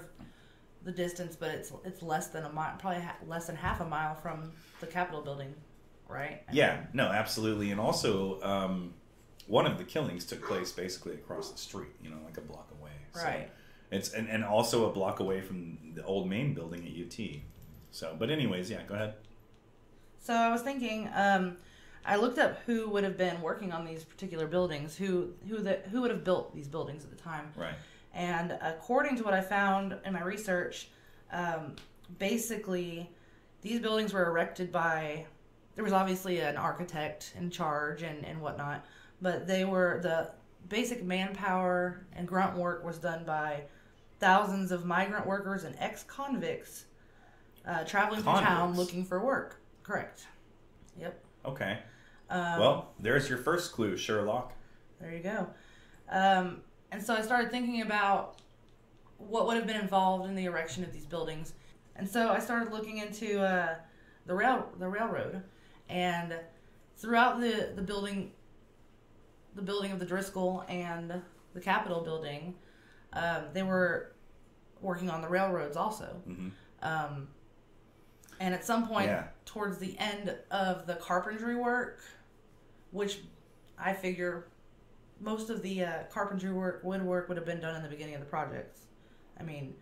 the distance, but it's it's less than a mile, probably ha- less than half a mile from the Capitol building, right? I yeah, mean, no, absolutely, and also um, one of the killings took place basically across the street, you know, like a block away. So right. It's and, and also a block away from the old main building at UT. So, but anyways, yeah, go ahead. So I was thinking, um, I looked up who would have been working on these particular buildings, who who the who would have built these buildings at the time. Right. And according to what I found in my research, um, basically, these buildings were erected by. There was obviously an architect in charge and, and whatnot, but they were the basic manpower and grunt work was done by thousands of migrant workers and ex convicts uh, traveling through town looking for work. Correct. Yep. Okay. Um, well, there's your first clue, Sherlock. There you go. Um, and so I started thinking about what would have been involved in the erection of these buildings, and so I started looking into uh, the rail the railroad, and throughout the the building, the building of the Driskill and the Capitol building, um, they were working on the railroads also. Mhm. Um, and at some point, Yeah. towards the end of the carpentry work, which I figure most of the uh, carpentry work, woodwork would have been done in the beginning of the projects. I mean,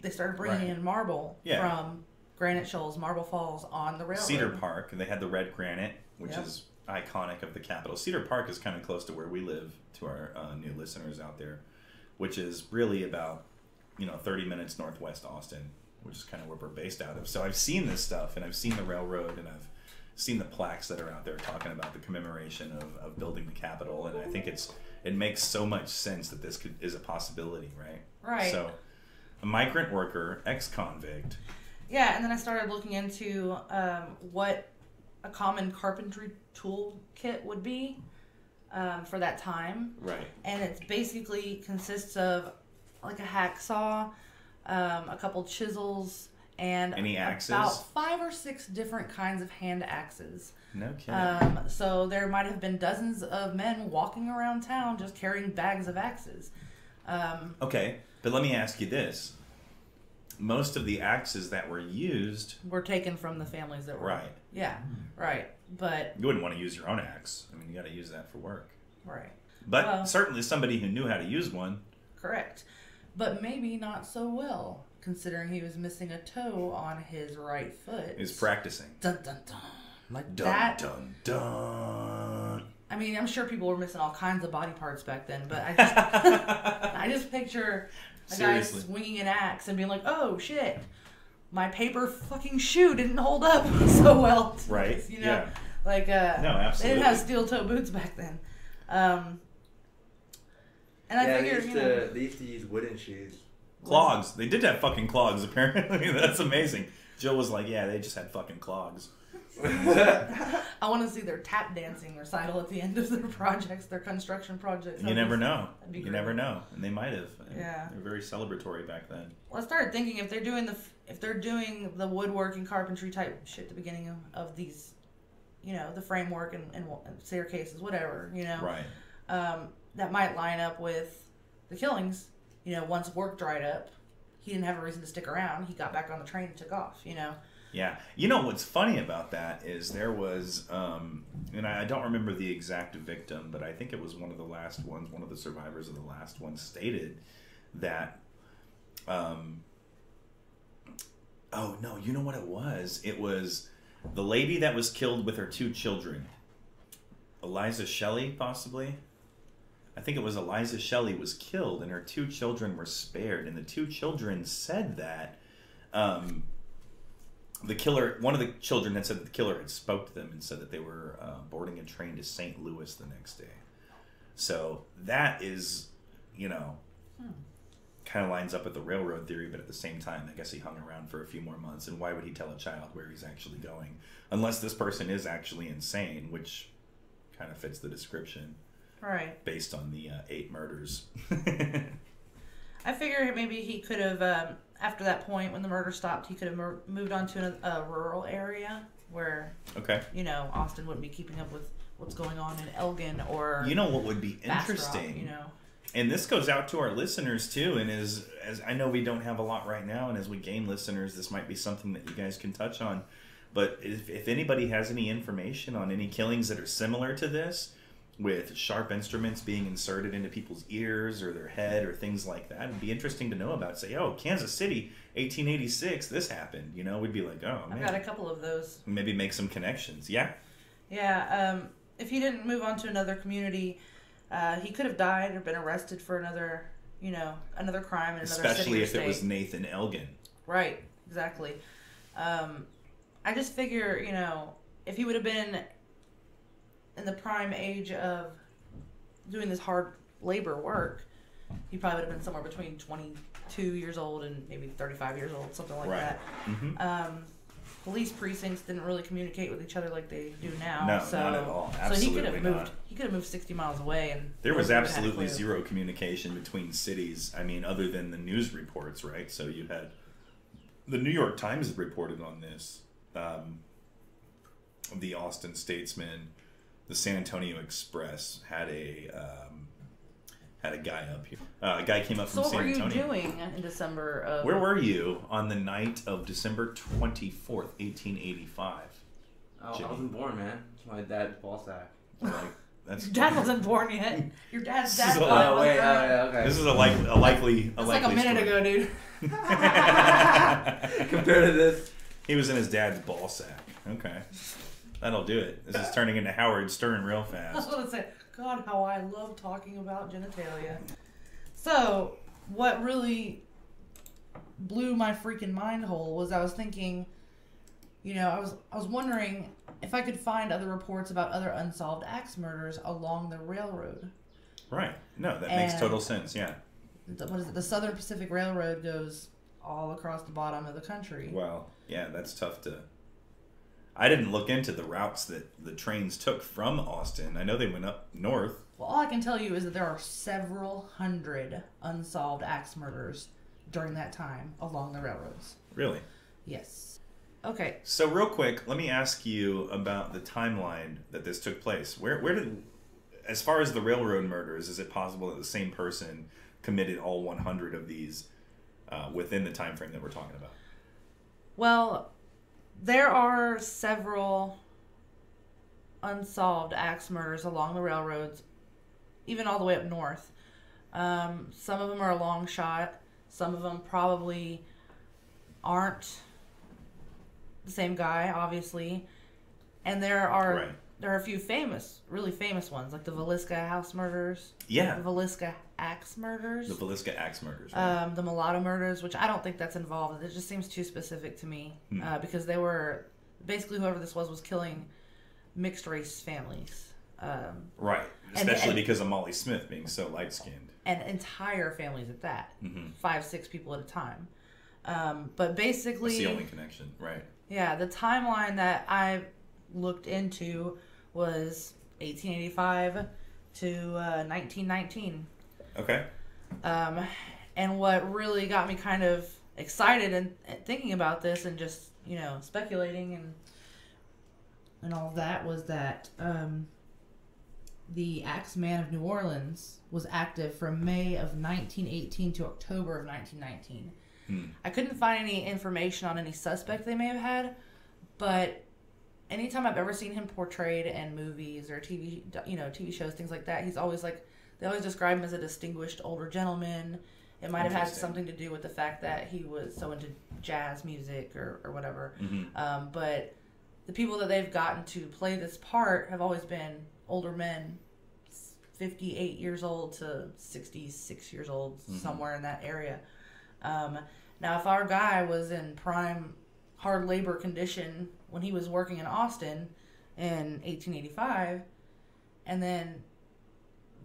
they started bringing Right. in marble Yeah. from Granite Shoals, Marble Falls on the railroad. Cedar Park, and they had the red granite, which is iconic of the capital. Cedar Park is kind of close to where we live, to our uh, new listeners out there, which is really about you know 30 minutes northwest Austin, which is kind of where we're based out of. So I've seen this stuff, and I've seen the railroad, and I've seen the plaques that are out there talking about the commemoration of, of building the Capitol, and I think it's it makes so much sense that this could is a possibility, right? Right. So, a migrant worker, ex-convict. Yeah, and then I started looking into um, what a common carpentry tool kit would be um, for that time. Right. and it's basically consists of like a hacksaw, um, a couple chisels, and Any axes? about five or six different kinds of hand axes. No kidding. Um, so there might have been dozens of men walking around town just carrying bags of axes. Um, Okay, but let me ask you this. Most of the axes that were used, were taken from the families that were right. Yeah, right. But You wouldn't want to use your own axe. I mean, you got to use that for work. right, But Well- certainly somebody who knew how to use one. correct. But maybe not so well, considering he was missing a toe on his right foot. is practicing. Dun dun dun. Like Dun that. dun dun. I mean, I'm sure people were missing all kinds of body parts back then, but I just, I just picture a Seriously. guy swinging an axe and being like, "Oh shit, my paper fucking shoe didn't hold up so well." Right, You know, yeah. like uh, No, absolutely. they didn't have steel toe boots back then. Um, and I yeah, figured, they you used, know, to, they used to use wooden shoes. Clogs. They did have fucking clogs, apparently. That's amazing. Jill was like, yeah, they just had fucking clogs. I want to see their tap dancing recital at the end of their projects, their construction projects. You never know. You never know. And they might have. Yeah. They're very celebratory back then. Well, I started thinking if they're doing the if they're doing the woodwork and carpentry type shit at the beginning of, of these, you know, the framework and, and staircases, whatever, you know, Right. um, that might line up with the killings. You know, once work dried up, he didn't have a reason to stick around. He got back on the train and took off. You know, Yeah. You know what's funny about that is there was, um, and I don't remember the exact victim, but I think it was one of the last ones, one of the survivors of the last one stated that, um, oh no, you know what it was? It was the lady that was killed with her two children. Eliza Shelley, possibly? I think it was Eliza Shelley was killed and her two children were spared. And the two children said that. Um, the killer one of the children had said that the killer had spoke to them and said that they were uh, boarding a train to st louis the next day so that is you know kind of lines up with the railroad theory but at the same time i guess he hung around for a few more months and why would he tell a child where he's actually going unless this person is actually insane which kind of fits the description right? based on the uh, eight murders I figure maybe he could have um, after that point when the murder stopped, he could have mer- moved on to a, a rural area where okay you know Austin wouldn't be keeping up with what's going on in Elgin or you know what would be Bastrop, interesting you know. and this goes out to our listeners too and as as i know we don't have a lot right now and as we gain listeners this might be something that you guys can touch on but if, if anybody has any information on any killings that are similar to this with sharp instruments being inserted into people's ears or their head or things like that it'd be interesting to know about say oh kansas city 1886 this happened you know we'd be like oh man. I've got a couple of those. maybe make some connections yeah Yeah, um, if he didn't move on to another community, uh, he could have died or been arrested for another, you know, another crime in another city Especially if it was. Nathan Elgin. Right, exactly. Um, I just figure, you know, if he would have been in the prime age of doing this hard labor work, he probably would have been somewhere between 22 years old and maybe 35 years old, something like Right. that. hmm Um, police precincts didn't really communicate with each other like they do now. No, so, not at all. So he could have moved. not. He could have moved 60 miles away, and There was nobody would've had a absolutely zero communication between cities. I mean, other than the news reports, right? So you had the New York Times reported on this. Um, the Austin Statesman, the San Antonio Express had a um, had a guy up here. Uh, a guy came up So from what San were you Antonio. doing in December of? Where were you on the night of December twenty fourth, eighteen eighty five? Oh, I wasn't born, man. My dad's ball sack. Like that's Your dad wasn't born yet. Your dad's This dad. is a. Oh, wait, oh, yeah, okay. This is a like a likely a That's like a minute story. ago, dude. Compared to this, He was in his dad's ball sack. Okay. That'll do it. This is turning into Howard Stern real fast. I was fast. gonna say, God, how I love talking about genitalia. So, what really blew my freaking mind hole was I was thinking, you know, I was I was wondering if I could find other reports about other unsolved axe murders along the railroad. Right. No, that makes total sense. Yeah. The, what is it? The Southern Pacific Railroad goes all across the bottom of the country. Well, yeah, that's tough to. I didn't look into the routes that the trains took from Austin. I know they went up north. Well, all I can tell you is that there are several hundred unsolved axe murders during that time along the railroads. Really. Yes. Okay. So real quick, let me ask you about the timeline that this took place. Where where did as far as the railroad murders, is it possible that the same person committed all 100 of these uh, within the time frame that we're talking about? Well, there are several unsolved axe murders along the railroads, even all the way up north. Um, some of them are a long shot. Some of them probably aren't the same guy, obviously. And there are Right. There are a few famous, really famous ones, like the Villisca house murders, Yeah. the Villisca axe murders. The Villisca axe murders. Right? Um, the mulatto murders, which I don't think that's involved. It just seems too specific to me Hmm. uh, because they were basically whoever this was was killing mixed race families, um, right. Especially and- because of Molly Smith being so light skinned. and entire families at that, hmm five six people at a time. Um, but basically, That's the only connection. Right. yeah, the timeline that I looked into was 1885 to uh, 1919. Okay. Um, and what really got me kind of excited and, and thinking about this and just you know speculating and and all that was that um, the Axeman of New Orleans was active from May of 1918 to October of 1919. Hmm. I couldn't find any information on any suspect they may have had, but anytime I've ever seen him portrayed in movies or TV, you know, TV shows, things like that, he's always like they always describe him as a distinguished older gentleman. It might have had something to do with the fact that he was so into jazz music or, or whatever. hmm Um, but the people that they've gotten to play this part have always been older men, 58 years old to 66 years old, Mhm. somewhere in that area. Um, now, if our guy was in prime hard labor condition when he was working in Austin in 1885, and then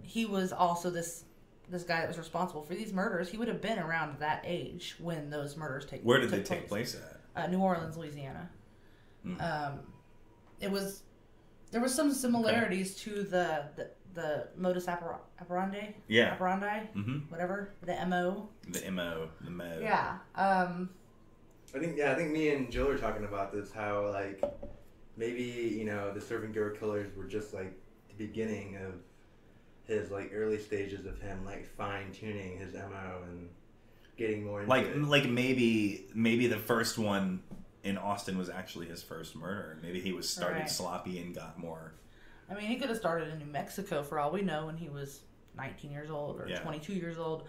he was also this this guy that was responsible for these murders, he would have been around that age when those murders take place. Where did took they take place at? uh, New Orleans, Louisiana. Hmm. Um, it was there was some similarities to the the, the modus operandi, Yeah. operandi, hmm whatever the mo. The mo, the mo. Yeah. Um, I think yeah, I think me and Jill were talking about this. How like maybe you know the servant girl killers were just like the beginning of his like early stages of him like fine tuning his mo and getting more into Like it. like maybe maybe the first one in Austin was actually his first murder. Maybe he was started Right. sloppy and got more. I mean, he could have started in New Mexico for all we know when he was 19 years old or Yeah. 22 years old.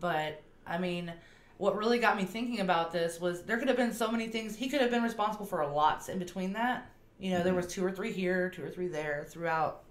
But I mean, what really got me thinking about this was there could have been so many things. He could have been responsible for a lots in between that. You know, there was two or three here, two or three there throughout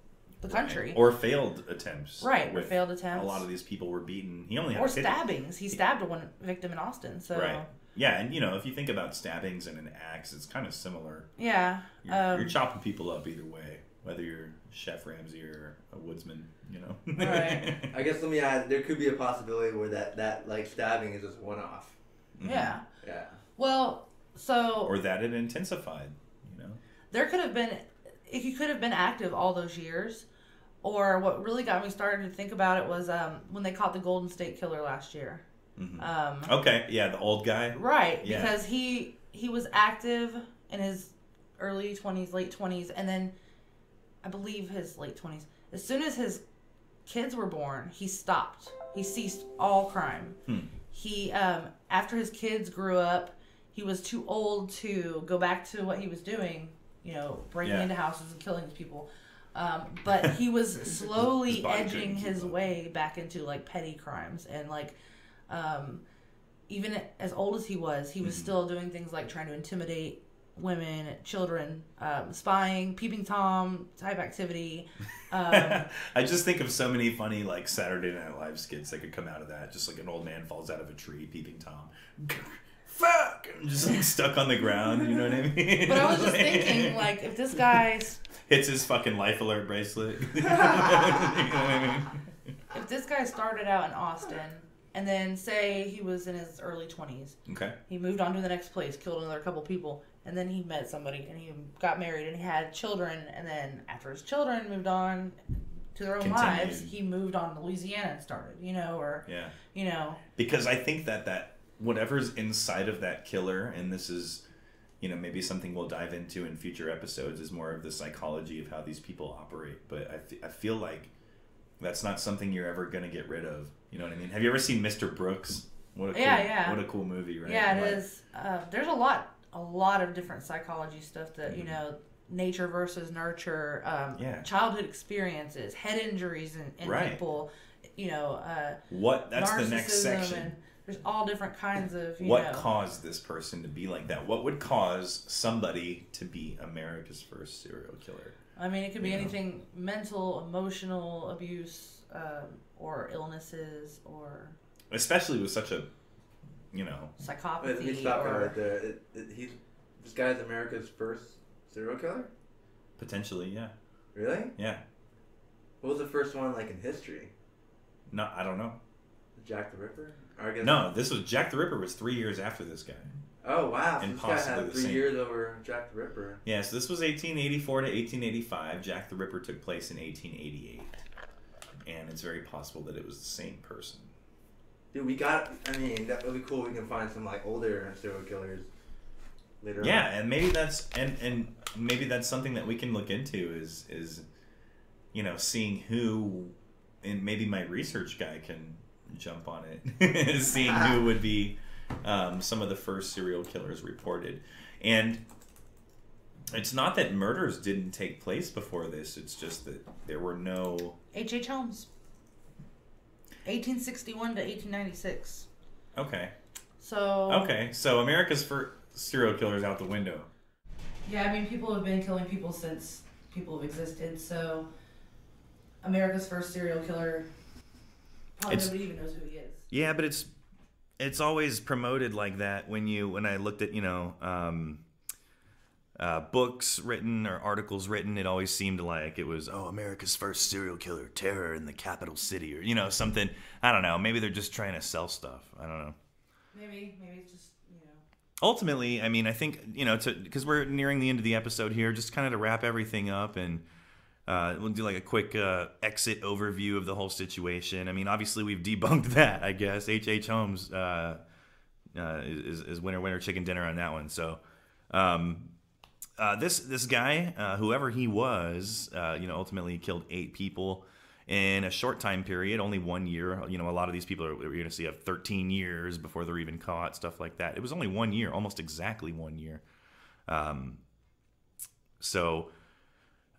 the country. or failed attempts. Right, or failed attempts. A lot of these people were beaten. He only had or stabbings. He stabbed one victim in Austin. So Right. Yeah, and you know, if you think about stabbings and an axe, it's kind of similar. yeah, You're, um, you're chopping people up either way, whether you're Chef Ramsay or a woodsman. You know. Right. I guess let me add. There could be a possibility where that that like stabbing is just one off. yeah. Yeah. Well, so or that it intensified. You know. there could have been if you could have been active all those years or what really got me started to think about it was um, when they caught the golden state killer last year Mhm. um, Okay. Yeah, the old guy. right Yeah. because he he was active in his early 20s late 20s and then i believe his late 20s as soon as his kids were born he stopped he ceased all crime Hmm. he um, after his kids grew up he was too old to go back to what he was doing you know breaking Yeah. into houses and killing people um, but he was slowly His edging his up. way back into like petty crimes and like um, even as old as he was he was Mhm. still doing things like trying to intimidate women children um, spying peeping tom type activity um, I just think of so many funny like Saturday Night Live skits that could come out of that. Just like an old man falls out of a tree, peeping tom. Fuck! And just like stuck on the ground. You know what I mean? but i was just thinking like if this guy's hits his fucking life alert bracelet. you know what I mean? if this guy started out in Austin and then say he was in his early 20s, Okay. he moved on to the next place, killed another couple people, and then he met somebody and he got married and he had children, and then after his children moved on to their own Continued. lives, he moved on to Louisiana and started, you know, or, Yeah. you know, because I think that that whatever's inside of that killer, and this is, you know, maybe something we'll dive into in future episodes, is more of the psychology of how these people operate. But I, fe- I feel like that's not something you're ever gonna get rid of. You know what I mean? Have you ever seen Mr. Brooks? What a cool, Yeah, yeah. What a cool movie, right? yeah, it Like, is. Uh, there's a lot, a lot of different psychology stuff that, you Mhm. know, nature versus nurture, um, Yeah. childhood experiences, head injuries in, in Right. people, you know, uh, What? That's the next section. And there's all different kinds of you what know. caused this person to be like that? What would cause somebody to be America's first serial killer? I mean, it could be anything mental, emotional abuse, um, or illnesses, or Especially with such a, you know, Wait, let me psychopathy, stop or right there. It, it, he's this guy's America's first serial killer. potentially, yeah, Really? yeah. What was the first one like in history? No, I don't know. Jack the Ripper? Or I guess No, this was Jack the Ripper was three years after this guy. Oh wow! So And this guy possibly had the three same. years over Jack the Ripper. Yeah, so this was 1884 to 1885. Jack the Ripper took place in 1888, and it's very possible that it was the same person. Dude, we got. I mean, that would be cool. We can find some like older serial killers later. Yeah, on. and maybe that's and and maybe that's something that we can look into is is you know seeing who and maybe my research guy can jump on it, seeing who would be um, some of the first serial killers reported, and it's not that murders didn't take place before this. It's just that there were no. H. H. Holmes, 1861 to 1896. Okay. So Okay. So America's first serial killers out the window. Yeah, I mean, people have been killing people since people have existed. So, America's first serial killer. Probably It's- nobody even knows who he is. Yeah, but it's it's always promoted like that when you when I looked at you know um, uh, books written or articles written, it always seemed like it was oh America's first serial killer, terror in the capital city, or you know something. I don't know. Maybe they're just trying to sell stuff. I don't know. Maybe, maybe it's just you know. Ultimately, I mean, I think you know to because we're nearing the end of the episode here, just kind of to wrap everything up and. Uh, we'll do like a quick uh, exit overview of the whole situation. I mean, obviously we've debunked that. I guess H. H. Holmes uh, uh, is, is winner winner chicken dinner on that one. So um, uh, this this guy, uh, whoever he was, uh, you know, ultimately killed eight people in a short time period, only one year. You know, a lot of these people are you're going to see have 13 years before they're even caught, stuff like that. It was only one year, almost exactly one year. Um, so.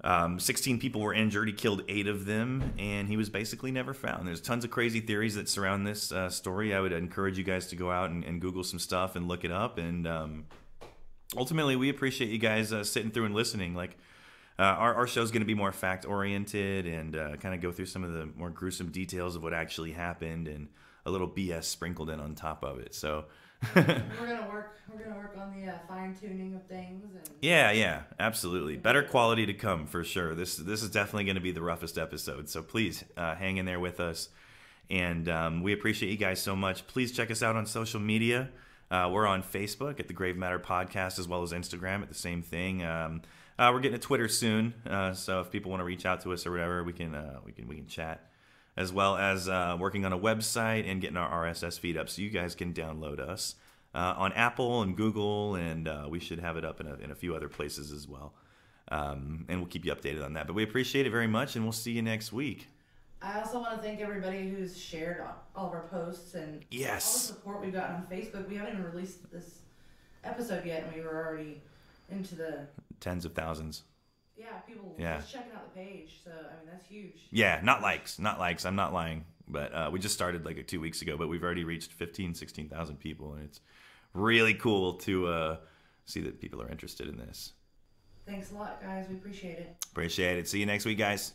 Um, 16 people were injured. He killed eight of them, and he was basically never found. There's tons of crazy theories that surround this uh, story. I would encourage you guys to go out and, and Google some stuff and look it up. And um, ultimately, we appreciate you guys uh, sitting through and listening. Like, uh, our, our show's going to be more fact oriented and uh, kind of go through some of the more gruesome details of what actually happened and a little BS sprinkled in on top of it. So, we're gonna work. We're gonna work on the uh, fine tuning of things. And yeah, yeah, absolutely. Better quality to come for sure. This this is definitely going to be the roughest episode. So please uh, hang in there with us, and um, we appreciate you guys so much. Please check us out on social media. Uh, we're on Facebook at the Grave Matter Podcast as well as Instagram at the same thing. Um, uh, we're getting a Twitter soon, uh, so if people want to reach out to us or whatever, we can uh, we can we can chat, as well as uh, working on a website and getting our RSS feed up, so you guys can download us uh, on Apple and Google, and we should have it up in a, in a few other places as well. Um, and we'll keep you updated on that. But we appreciate it very much, and we'll see you next week. I also want to thank everybody who's shared all of our posts and Yes. all the support we've gotten on Facebook. We haven't even released this episode yet, and we were already into the Tens of thousands. yeah people Yeah. just checking out the page. So I mean that's huge. Yeah, not likes, not likes. I'm not lying. But uh, we just started like two weeks ago, but we've already reached 15, 16,000 people, and it's really cool to uh, see that people are interested in this. Thanks a lot, guys. We appreciate it. Appreciate it. See you next week, guys.